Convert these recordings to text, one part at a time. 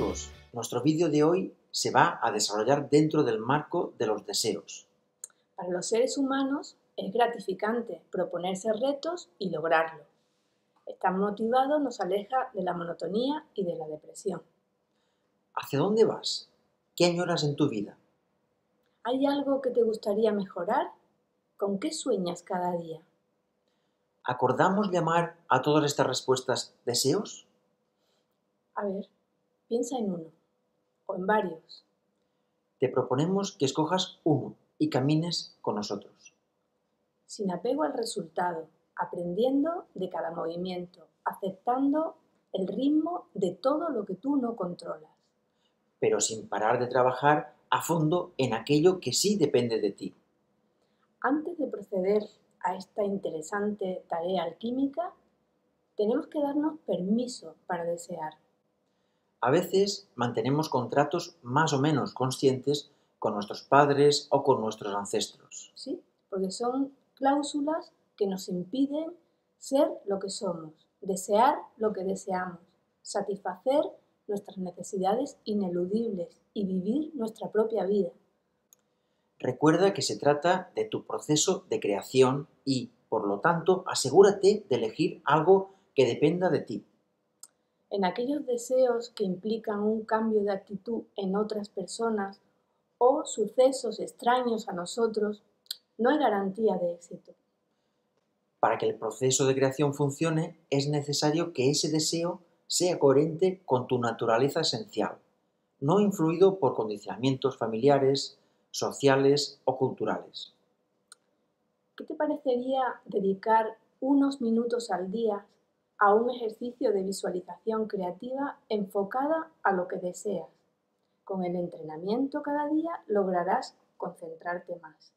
Amigos, nuestro vídeo de hoy se va a desarrollar dentro del marco de los deseos. Para los seres humanos es gratificante proponerse retos y lograrlo. Estar motivado nos aleja de la monotonía y de la depresión. ¿Hacia dónde vas? ¿Qué añoras en tu vida? ¿Hay algo que te gustaría mejorar? ¿Con qué sueñas cada día? ¿Acordamos llamar a todas estas respuestas deseos? A ver, piensa en uno o en varios. Te proponemos que escojas uno y camines con nosotros. Sin apego al resultado, aprendiendo de cada movimiento, aceptando el ritmo de todo lo que tú no controlas. Pero sin parar de trabajar a fondo en aquello que sí depende de ti. Antes de proceder a esta interesante tarea alquímica, tenemos que darnos permiso para desear. A veces mantenemos contratos más o menos conscientes con nuestros padres o con nuestros ancestros. Sí, porque son cláusulas que nos impiden ser lo que somos, desear lo que deseamos, satisfacer nuestras necesidades ineludibles y vivir nuestra propia vida. Recuerda que se trata de tu proceso de creación y, por lo tanto, asegúrate de elegir algo que dependa de ti. En aquellos deseos que implican un cambio de actitud en otras personas o sucesos extraños a nosotros, no hay garantía de éxito. Para que el proceso de creación funcione, es necesario que ese deseo sea coherente con tu naturaleza esencial, no influido por condicionamientos familiares, sociales o culturales. ¿Qué te parecería dedicar unos minutos al día a un ejercicio de visualización creativa enfocada a lo que deseas? Con el entrenamiento cada día lograrás concentrarte más.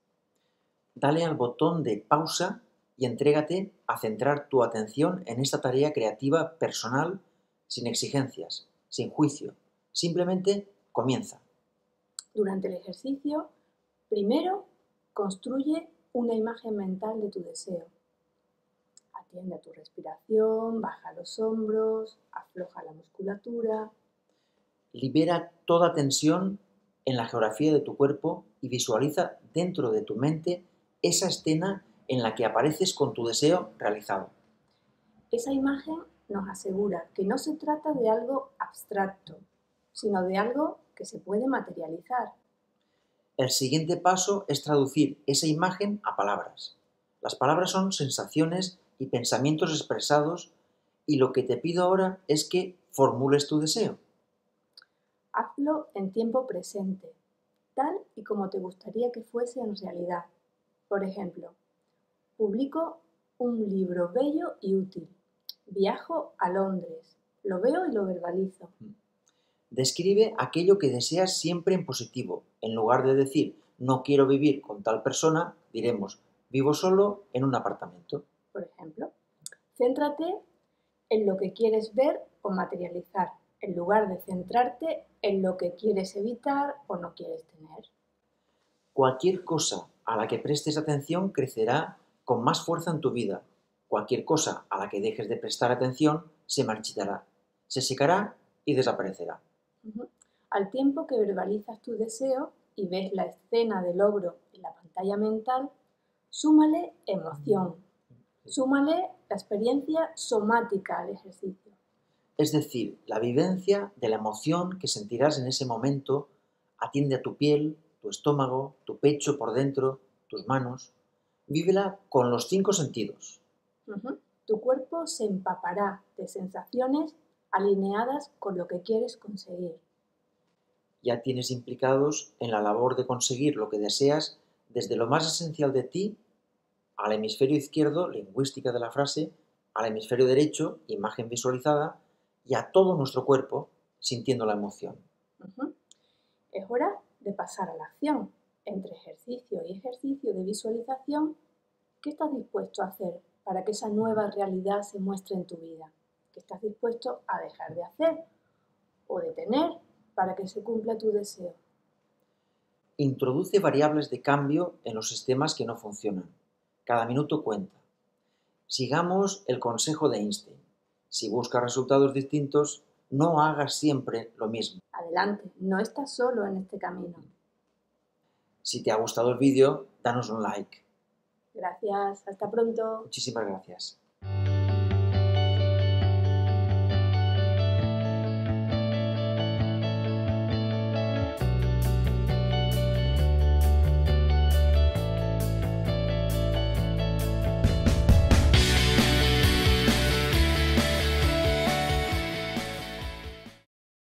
Dale al botón de pausa y entrégate a centrar tu atención en esta tarea creativa personal sin exigencias, sin juicio. Simplemente comienza. Durante el ejercicio, primero construye una imagen mental de tu deseo. Atiende a tu respiración, baja los hombros, afloja la musculatura. Libera toda tensión en la geografía de tu cuerpo y visualiza dentro de tu mente esa escena en la que apareces con tu deseo realizado. Esa imagen nos asegura que no se trata de algo abstracto, sino de algo que se puede materializar. El siguiente paso es traducir esa imagen a palabras. Las palabras son sensaciones y pensamientos expresados y lo que te pido ahora es que formules tu deseo. Hazlo en tiempo presente, tal y como te gustaría que fuese en realidad. Por ejemplo, publico un libro bello y útil. Viajo a Londres. Lo veo y lo verbalizo. Mm. Describe aquello que deseas siempre en positivo. En lugar de decir no quiero vivir con tal persona, diremos vivo solo en un apartamento. Por ejemplo, céntrate en lo que quieres ver o materializar, en lugar de centrarte en lo que quieres evitar o no quieres tener. Cualquier cosa a la que prestes atención crecerá con más fuerza en tu vida. Cualquier cosa a la que dejes de prestar atención se marchitará, se secará y desaparecerá. Al tiempo que verbalizas tu deseo y ves la escena de logro en la pantalla mental, súmale emoción, súmale la experiencia somática al ejercicio. Es decir, la vivencia de la emoción que sentirás en ese momento atiende a tu piel, tu estómago, tu pecho por dentro, tus manos. Vívela con los cinco sentidos. Tu cuerpo se empapará de sensaciones alineadas con lo que quieres conseguir. Ya tienes implicados en la labor de conseguir lo que deseas desde lo más esencial de ti al hemisferio izquierdo, lingüística de la frase, al hemisferio derecho, imagen visualizada, y a todo nuestro cuerpo, sintiendo la emoción. Es hora de pasar a la acción. Entre ejercicio y ejercicio de visualización, ¿qué estás dispuesto a hacer para que esa nueva realidad se muestre en tu vida? que estás dispuesto a dejar de hacer o de tener para que se cumpla tu deseo. Introduce variables de cambio en los sistemas que no funcionan. Cada minuto cuenta. Sigamos el consejo de Einstein. Si buscas resultados distintos, No hagas siempre lo mismo. Adelante, no estás solo en este camino. Si te ha gustado el vídeo, danos un like. Gracias, hasta pronto. Muchísimas gracias.